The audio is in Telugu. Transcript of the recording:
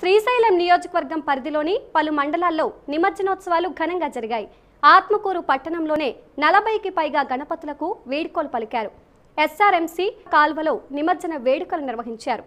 శ్రీశైలం నియోజకవర్గం పరిధిలోని పలు మండలాల్లో నిమజ్జనోత్సవాలు ఘనంగా జరిగాయి. ఆత్మకూరు పట్టణంలోనే నలభైకి పైగా గణపతులకు వేడుకలు పలికారు. ఎస్ఆర్ఎంసీ కాల్వలో నిమజ్జన వేడుకలు నిర్వహించారు.